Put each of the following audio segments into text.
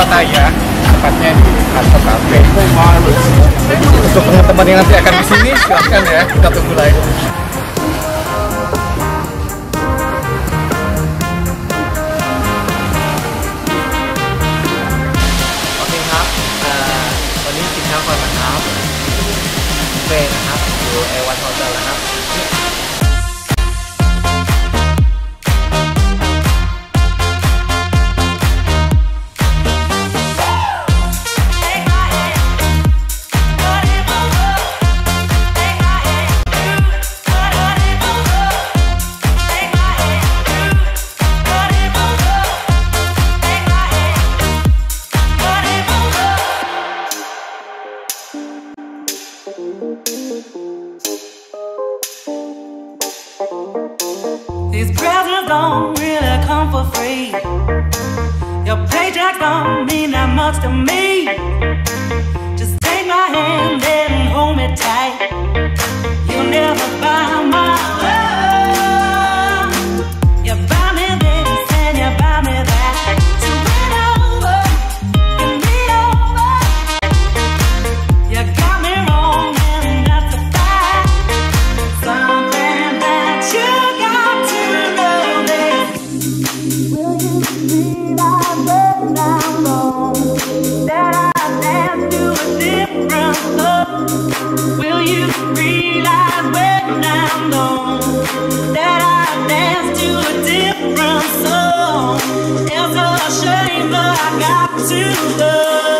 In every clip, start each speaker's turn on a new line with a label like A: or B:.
A: Pattaya tempatnya di Hasto Cafe untuk teman-teman yang nanti akan ke sini silahkan ya kita tunggu lagi.
B: These presents don't really come for free. Your paycheck don't mean that much to me. Different song. It's a shame but I got to know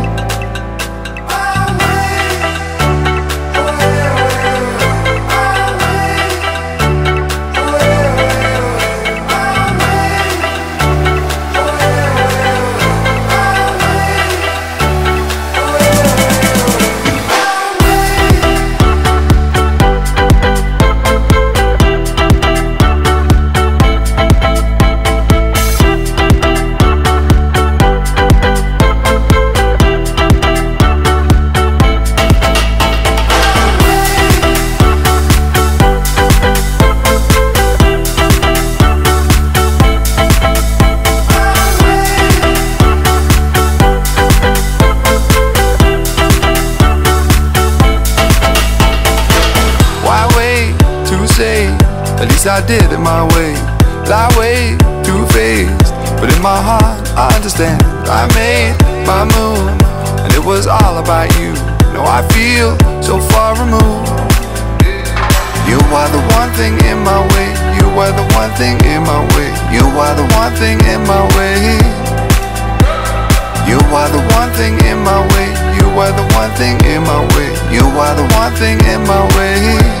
C: I did it my way. Lie way too faced, but in my heart I understand. I made my move, and it was all about you. Now I feel so far removed. You are the one thing in my way. You are the one thing in my way. You are the one thing in my way. You are the one thing in my way. You are the one thing in my way. You are the one thing in my way.